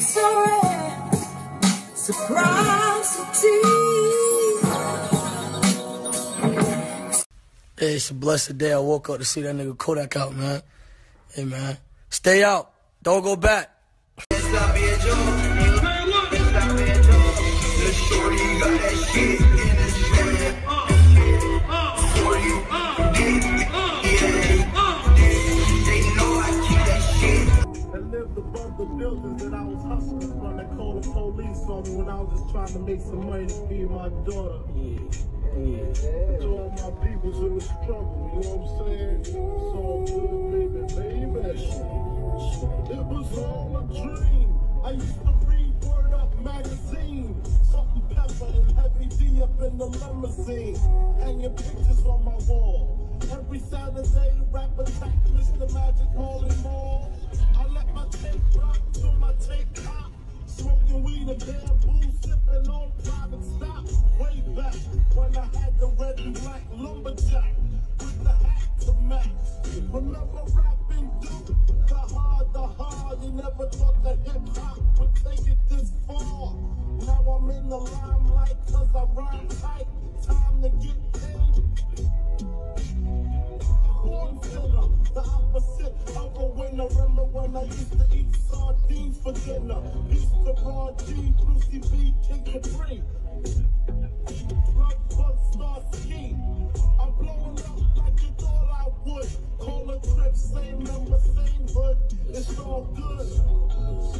so surprise Hey, it's a blessed day. I woke up to see that nigga Kodak out, man. Hey, man. Stay out. Don't go back. Man, above the buildings that I was hustling from. They called the police on me when I was just trying to make some money to feed my daughter. To all my peoples in the struggle, you know what I'm saying? It's all good, baby, baby. It was all a dream. I used to read Word Up magazine. Salt and pepper and heavy D up in the limousine. Hanging pictures on my wall. Every Saturday, rap bamboo, sipping on private stock. Way back when I had the red and black lumberjack with the hat to match. Remember rapping Duke? The hard, the hard. You never thought that hip hop would take it this far. Now I'm in the limelight cause I rhyme tight. Time to get paid. Used to Ron G, Brucey B, King Capri. Drug bug star ski. I'm blowing up like you thought I would. Call a trip, same number, same hood. It's all good.